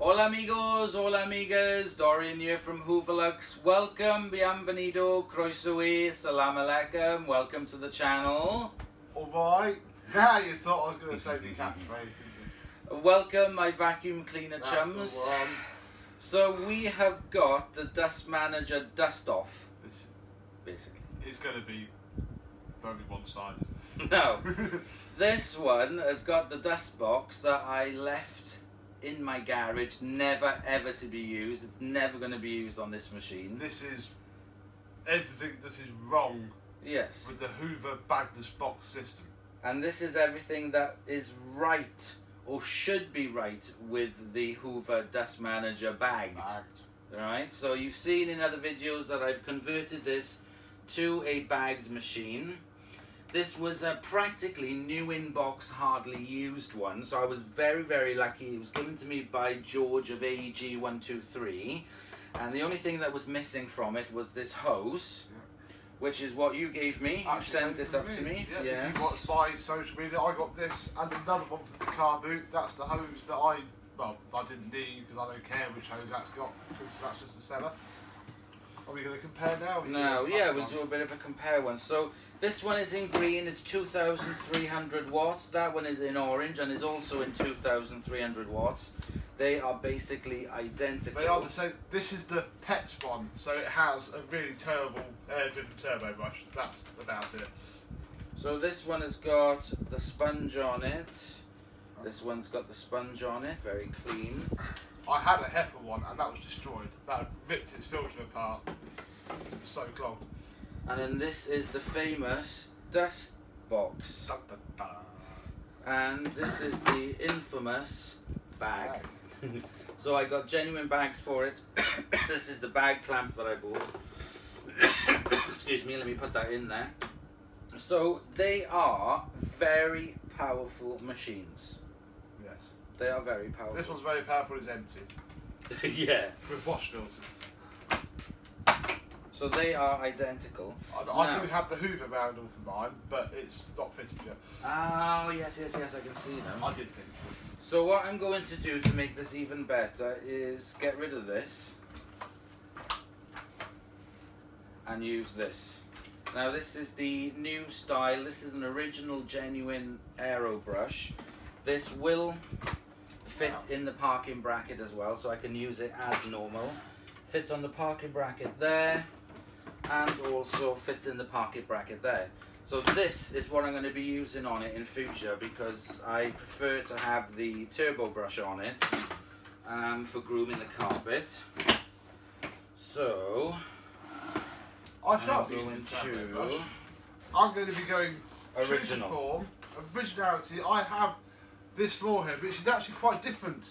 Hola amigos, hola amigas, Dorian here from Hooverlux. Welcome, bienvenido, croeso salam alaikum, welcome to the channel. Alright. Now you thought I was going to say the catchphrase? Welcome my vacuum cleaner That's chums. So we have got the Dust Manager Dust Off, This basically. is going to be very one-sided. No, this one has got the dust box that I left in my garage, never ever to be used. It's never going to be used on this machine. this is everything that is wrong Yes. with the Hoover bagless box system. And this is everything that is right or should be right with the Hoover Dust Manager bagged. Bagged. So you've seen in other videos that I've converted this to a bagged machine. This was a practically new in box, hardly used one, so I was very, very lucky. It was given to me by George of AEG123, and the only thing that was missing from it was this hose, Yeah. which is what you gave me. You sent this up to me. Yeah, If you my social media, I got this and another one from the car boot. That's the hose that I, well, I didn't need because I don't care which hose that's got because that's just a seller. Are we going to compare now? Or are you No, yeah, we'll on? do a bit of a compare one. So this one is in green, it's 2,300 watts. That one is in orange and is also in 2,300 watts. They are basically identical. They are the same. This is the PETS one, so it has a really terrible air-driven turbo brush. That's about it. So this one has got the sponge on it. This one's got the sponge on it, very clean. I had a HEPA one, and that was destroyed. That ripped its filter apart. It so clogged. And then this is the famous dust box. Dun, dun, dun. And this is the infamous bag. so I got genuine bags for it. this is the bag clamp that I bought. Excuse me, let me put that in there. So they are very powerful machines. They are very powerful. This one's very powerful. It's empty yeah. with wash. So they are identical. I, I Now- do have the Hoover roundel for mine, but it's not fitted yet. Oh yes, yes, yes, I can see them. I did think. So what I'm going to do to make this even better is get rid of this and use this. Now this is the new style. This is an original genuine aero brush. This will fit Wow. in the parking bracket as well so I can use it as normal. Fits on the parking bracket there and also fits in the parking bracket there. So this is what I'm going to be using on it in future because I prefer to have the turbo brush on it um, for grooming the carpet. So I I'm going using the turbo to. I'm going to be going original. form, originality. I have this for him, which is actually quite different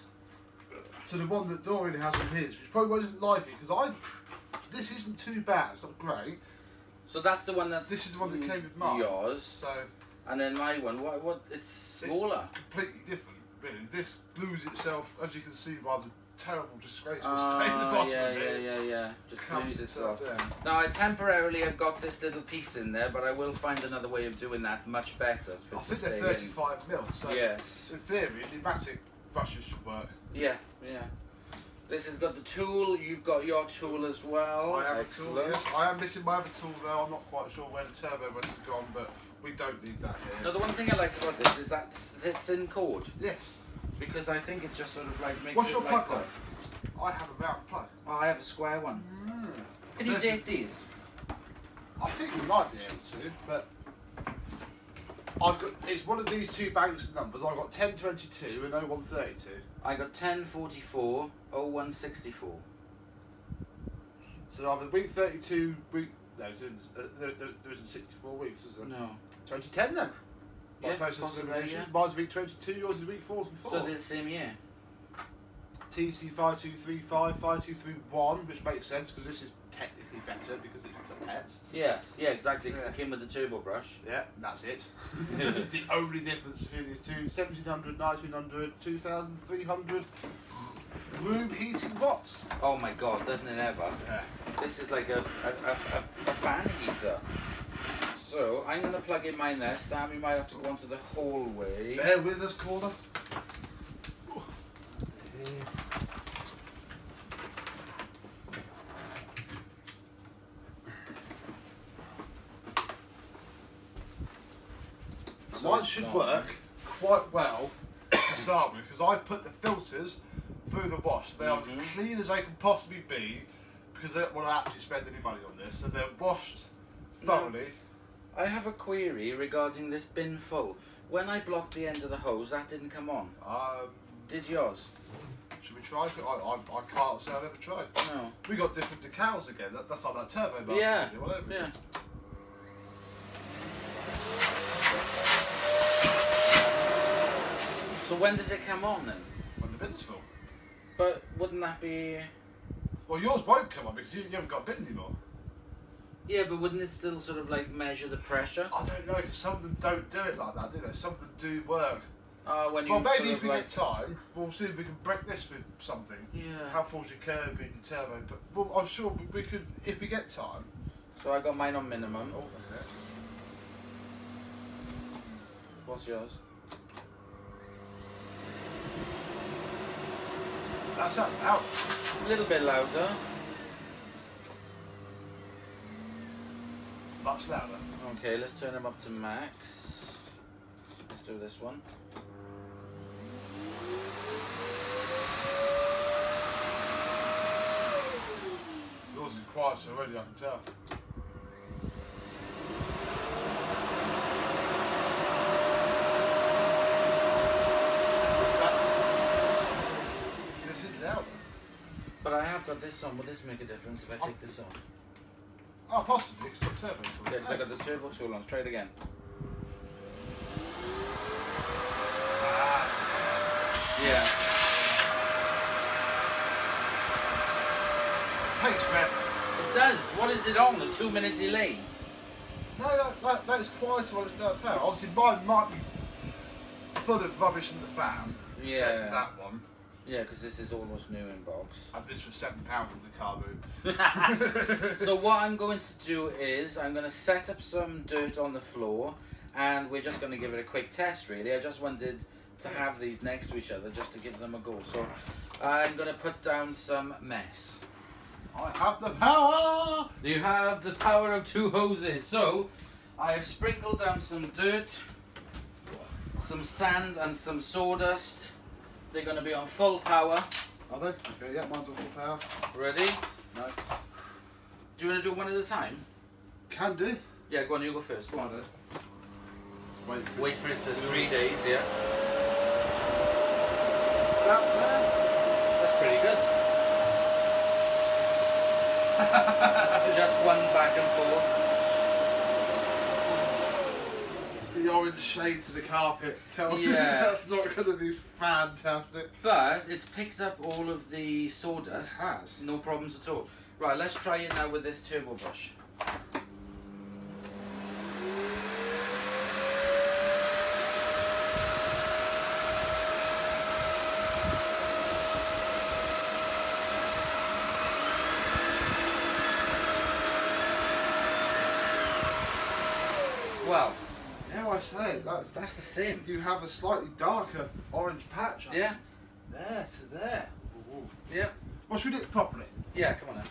to the one that Dorian has on his, which probably doesn't like it because I. This isn't too bad. It's not great. So that's the one that's This is the one that came with mine. yours, So and then my one. What? What? It's It's- smaller. completely different, really. This glues itself, as you can see, by the terrible, disgraceful Ah, stain at the bottom yeah, of yeah, it. yeah, yeah. Just lose itself. Now I temporarily have got this little piece in there, but I will find another way of doing that much better. I think they're stay in. 35 mil, so Yes. in theory, Numatic brushes should work. Yeah, yeah. This has got the tool. You've got your tool as well. I have a Oh, tool, yes. I am missing my other tool though. I'm not quite sure where the turbo has gone, but we don't need that here. Now the one thing I like about this is that th- thin cord Yes. Because I think it just sort of like makes What's it your plug lighter. I have a round plug. Oh, I have a square one. Can you date these? I think you might be able to, but I've got. It's one of these two banks of numbers. I've got 1022 and 0132. I got 1044 0164. So either week 32, week. No, uh, there, there, there isn't 64 weeks, is there? No. 2010 then. By Yeah, process of elimination. Mine's week 22, yours is week 44. So they're the same year. TC 5235, 5231, which makes sense because this is technically better because it's the pets. Yeah, yeah, exactly. Because Yeah. it came with the turbo brush. Yeah, that's it. the only difference between these two 1700, 1900, 2300 room heating watts. Oh my god, doesn't it ever? Yeah. This is like a, a, a, a fan heater. So I'm going to plug in mine there. Sam, you might have to go onto the hallway. Bear with us, Corner. So Mine should work quite well to start with because I put the filters through the wash. They are mm -hmm. as mm-hmm. clean as they can possibly be because I don't want to actually spend any money on this. So they're washed thoroughly. I have a query regarding this bin full. When I blocked the end of the hose, that didn't come on. Um, Did yours? should we try? I, I, I can't say I've ever tried. No. We got different decals again. That, that's like that turbo bar. Yeah. Whatever. Yeah. So when does it come on then? When the bin's full. But wouldn't that be? Well, yours won't come on because you, you haven't got a bin anymore. Yeah, but wouldn't it still sort of like measure the pressure? I don't know because some of them don't do it like that, do they? Some of them do work. Uh, when you Well, maybe if we like, get time, we'll see if we can break this with something. yeah. How fall's your curb in your turbo? But well, I'm sure we- we could, if we get time. So I got mine on minimum. Oh, okay. What's yours? That's out. Out. A little bit louder. Much louder. Okay, let's turn them up to max. Let's do this one. Yours is quiet already, I can tell. That's- This is louder. But I have got this on. Will this make a difference if I oh. take this off? Oh, possibly, because it's got turbo. Yeah, 'cause I got the turbo tool on. Let's try it again. Yeah. Takes forever. It does. What is it on? A two minute delay? No, that, that, that's quite on its low power. Obviously, mine might be full of rubbish in the fan. Yeah. That one. Yeah, because this is almost new in box. And this was seven pounds in the car boot. so what I'm going to do is I'm going to set up some dirt on the floor and we're just going to give it a quick test really. I just wanted to have these next to each other just to give them a go. So I'm going to put down some mess. I have the power. You have the power of two hoses. So I have sprinkled down some dirt, some sand and some sawdust. They're going to be on full power. Are they? Okay, yeah, mine's on full power. Ready? No. Do you want to do one at a time? Can do. Yeah, go on, you go first. Go on. Righto. Wait for Wait for it to three days, yeah. that there. That's pretty good. Just one back and forth. The orange shade to the carpet tells me Yeah. that's not going to be fantastic. But it's picked up all of the sawdust. It has. No problems at all. Right, let's try it now with this turbo brush. Well, Now I say it, that's, the same. you have a slightly darker orange patch. on. Yeah, There to there. Ooh. yeah, Well, should we do it properly? yeah, come on now.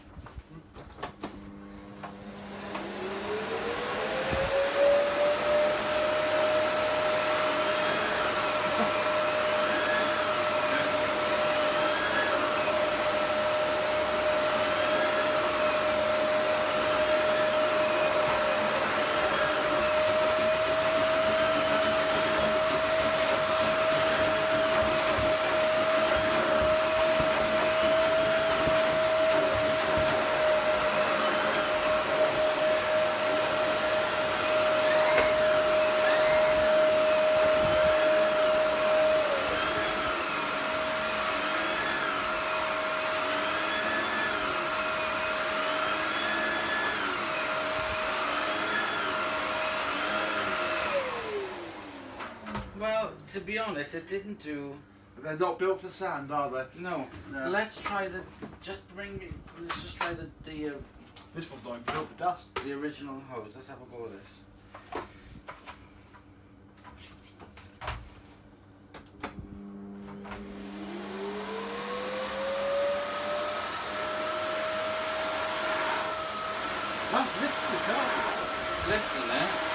Well, to be honest, it didn't do. They're not built for sand, are they? No. No. Let's try the. Just bring. me- Let's just try the the uh, This one's not built for dust. the original hose. Let's have a go with this. That's lifted the carpet. Lifting there.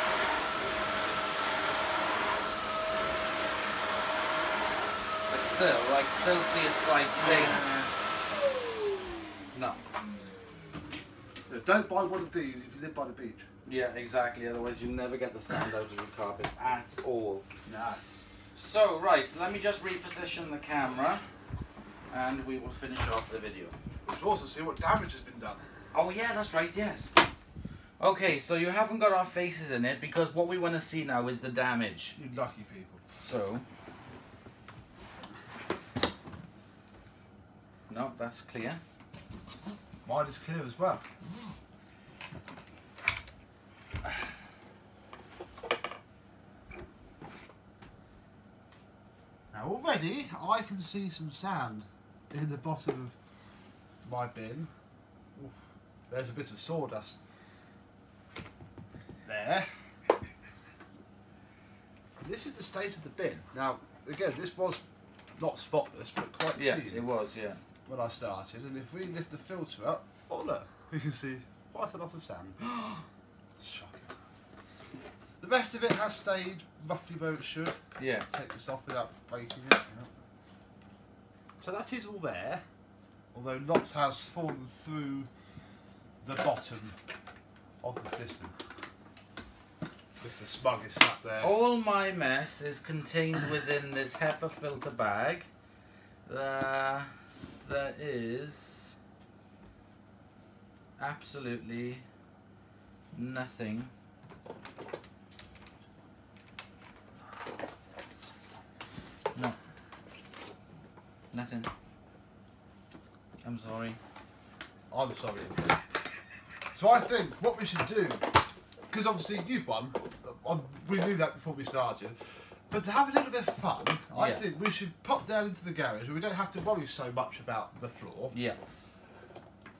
still, I can still see a slight stain. No. So don't buy one of these if you live by the beach. Yeah, exactly. Otherwise, you'll never get the sand out of your carpet at all. Nah. So, right, let me just reposition the camera and we will finish off the video. We should also see what damage has been done. Oh, yeah, that's right, yes. Okay, so you haven't got our faces in it because what we want to see now is the damage. You lucky people. So. No, that's clear. Mine is clear as well. Mm. Now already I can see some sand in the bottom of my bin. Oof, there's a bit of sawdust there. This is the state of the bin. Now, again, this was not spotless, but quite Yeah, clean it was, yeah. when I started. And if we lift the filter up, oh look, you can see quite a lot of sand. Shocking. The rest of it has stayed roughly where it should. Yeah. Take this off without breaking it. know. So that is all there, although lots has fallen through the bottom of the system. Mr. Smug is sat there. All my mess is contained within this HEPA filter bag. There, there is absolutely nothing. No. Nothing. I'm sorry. I'm sorry. So I think what we should do, because obviously you've won, um, we knew that before we started, but to have a little bit of fun, I Yeah. think we should pop down into the garage where we don't have to worry so much about the floor. Yeah.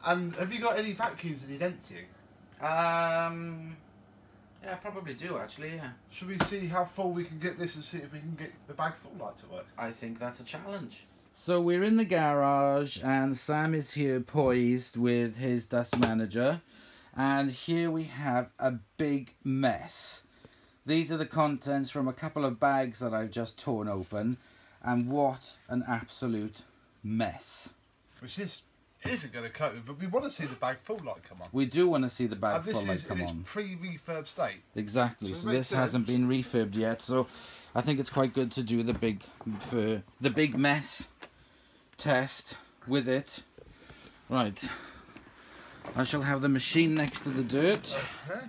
And have you got any vacuums that need emptying? Um. Yeah, I probably do actually. Yeah. Should we see how full we can get this and see if we can get the bag full light to work? I think that's a challenge. So we're in the garage, and Sam is here poised with his dust manager, and here we have a big mess. These are the contents from a couple of bags that I've just torn open, and what an absolute mess. Which is isn't going to coat it, but we want to see the bag full light come on. We do want to see the bag full light come on. pre-refurb state. Exactly. So So this hasn't been refurbed yet. So I think it's quite good to do the big for the big mess test with it. Right. I shall have the machine next to the dirt. Okay.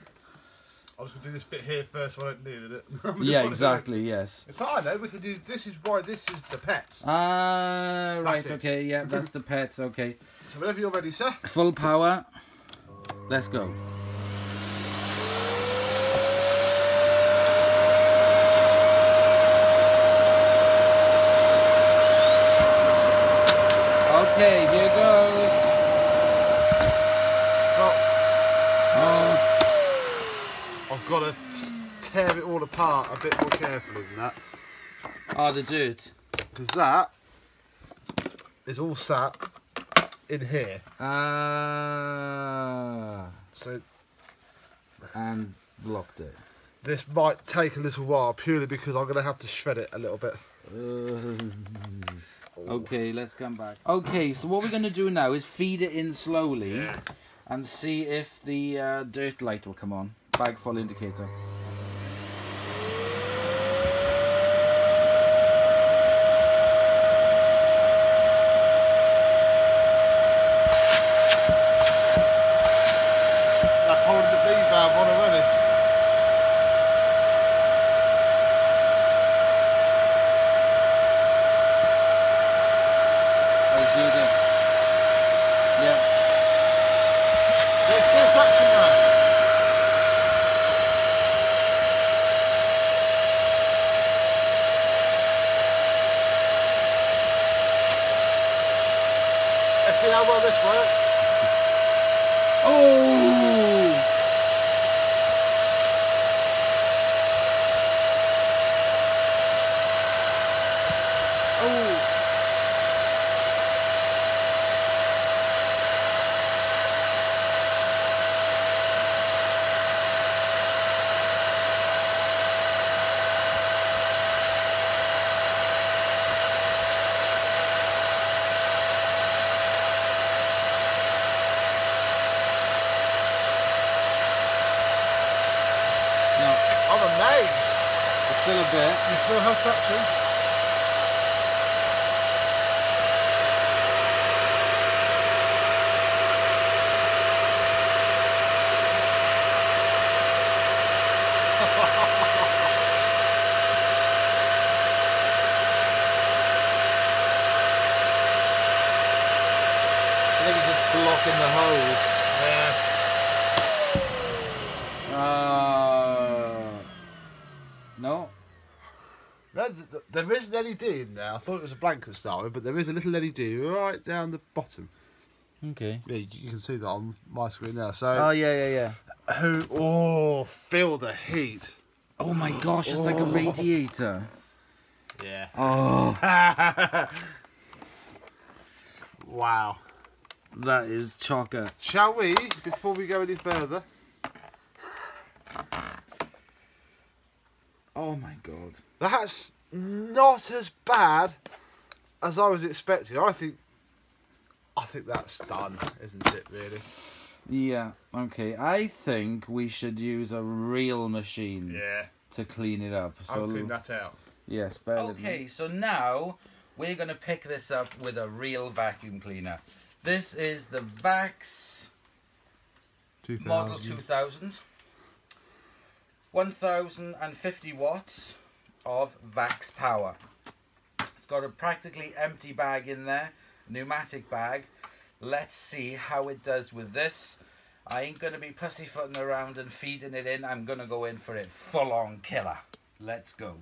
I was going to do this bit here first, so I don't need it. Yeah, exactly. Yes. If I know, we can do. This is why this is the pets. Ah, right. It. Okay. Yeah, that's the pets. Okay. So whenever you're ready, sir. Full power. Let's go. Okay, here goes. Oh, I've got to tear it all apart a bit more carefully than that, oh, the dirt. because that is all sat in here. Ah, So and blocked it. this might take a little while, purely because I'm going to have to shred it a little bit. Uh, okay, let's come back. Okay, so what we're going to do now is feed it in slowly Yeah. and see if the uh, dirt light will come on. Bag full indicator. That's holding the B valve on already. Oh, dude, yeah. Yeah. There's still suction there. Let's see how well this works. Oh! Oh! Still a bit. You still have suction? I think it's just blocking the hose. Yeah. Uh, no. No, th- th- there is an LED in there. I thought it was a blank blanket style, but there is a little LED right down the bottom. Okay. Yeah, you, can see that on my screen now. So, Oh yeah, yeah, yeah. who? Oh, feel the heat. Oh my gosh, it's like a oh. radiator. Yeah. Oh, wow. that is chocker. Shall we, before we go any further? Oh my god. That's not as bad as I was expecting. I think, I think that's done, isn't it? Really? Yeah. Okay. I think we should use a real machine Yeah. to clean it up. So I'll clean that out. yes. Bear with me. Okay. So now we're gonna pick this up with a real vacuum cleaner. This is the Vax Model 2000. 1050 watts of Vax power. It's got a practically empty bag in there, Numatic bag. Let's see how it does with this. I ain't gonna be pussyfooting around and feeding it in. I'm gonna go in for it full on killer. Let's go.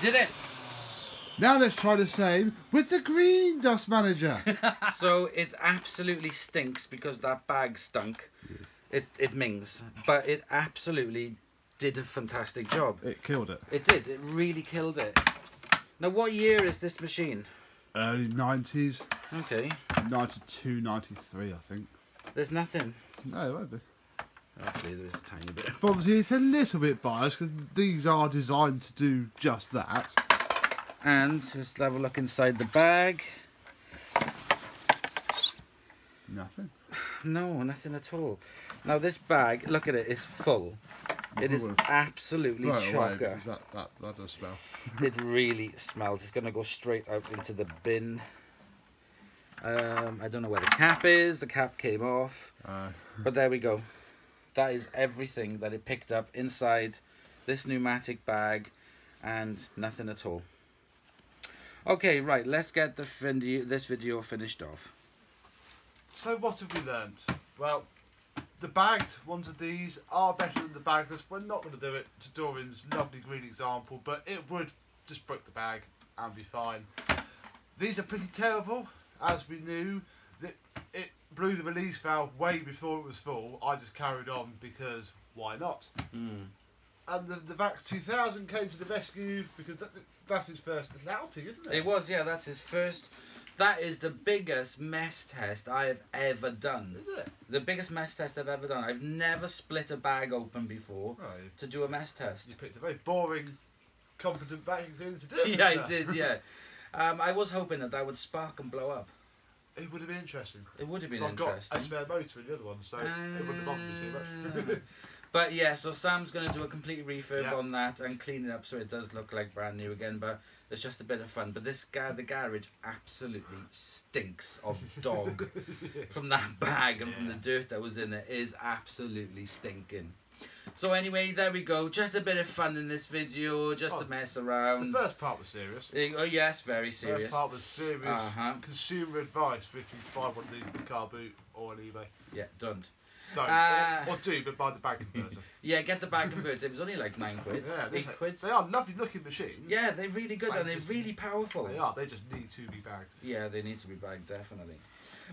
Did it. Now let's try the same with the green dust manager. so it absolutely stinks because that bag stunk. It it mings, but it absolutely did a fantastic job. it killed it. It did. It really killed it. Now, what year is this machine? Early 90s, Okay. 92, 93, I think. There's nothing. No, it won't be. Actually, there is a tiny bit. But obviously, it's a little bit biased because these are designed to do just that. And just have a look inside the bag. Nothing. No, nothing at all. Now this bag, look at it, it's full. It is absolutely it chocker. that, that, that does smell. It really smells. It's gonna go straight out into the bin. Um, I don't know where the cap is. The cap came off, Uh, but there we go. That is everything that it picked up inside this Numatic bag, and nothing at all. Okay, right. Let's get the video, this video finished off. so what have we learned? Well, the bagged ones of these are better than the bagless. We're not going to do it to Dorian's lovely green example, but it would just break the bag and be fine. These are pretty terrible, as we knew. That it blew the release valve way before it was full. I just carried on because why not? Mm. And the, the Vax 2000 came to the rescue because that, that's his first outing, isn't it? It was, yeah. That's his first. That is the biggest mess test I have ever done. Is it? The biggest mess test I've ever done. I've never split a bag open before Right. to do a mess test. You picked a very boring, competent vacuum cleaner to do yeah, I did. Yeah. Um, I was hoping that that would spark and blow up. It would have been interesting. It would have been So I've got a spare motor in the other one, so it wouldn't have bothered me too much. Ah. But yeah, so Sam's going to do a complete refurb Yeah. on that and clean it up so it does look like brand new again. But it's just a bit of fun. But this guy, the garage, absolutely stinks of dog from that bag and from the dirt that was in it. Is absolutely stinking. So anyway, there we go. Just a bit of fun in this video, just Oh, to mess around. the first part was serious. Oh yes, very serious. The first part was serious Uh-huh. consumer advice for if you find one of these in the car boot or on eBay. Yeah, done. Don't. Ah. or do, but buy the bag converter. Yeah, get the bag converted. It was only like nine quid, yeah, eight they, quid. they are lovely looking machines. Yeah, they're really good and they're really powerful. They are. They just need to be bagged. Yeah, they need to be bagged, definitely.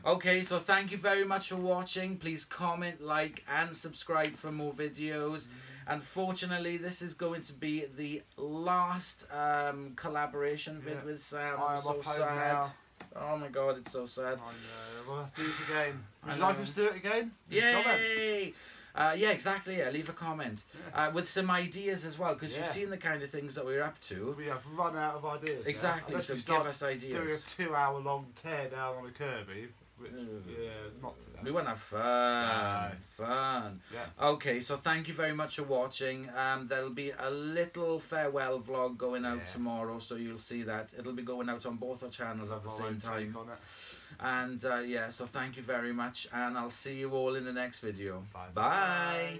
Okay, so thank you very much for watching. Please comment, like, and subscribe for more videos. Unfortunately, this is going to be the last um, collaboration vid Yeah. with Sam. I'm so off home sad. now. Oh my god, it's so sad. I know. We'll have to do this again. Would you like us to do it again? Yay! Uh, yeah, exactly. Yeah, leave a comment uh, with some ideas as well, because you've seen the kind of things that we're up to. We have run out of ideas. Exactly. So give us doing a two-hour-long tear down on a Kirby, which yeah, not today. We want to have fun. Aye. Fun. Yeah. Okay, so thank you very much for watching. Um, there'll be a little farewell vlog going out Yeah. tomorrow, so you'll see that. It'll be going out on both our channels at the same time. And uh, yeah, so thank you very much, and I'll see you all in the next video. Bye. Bye.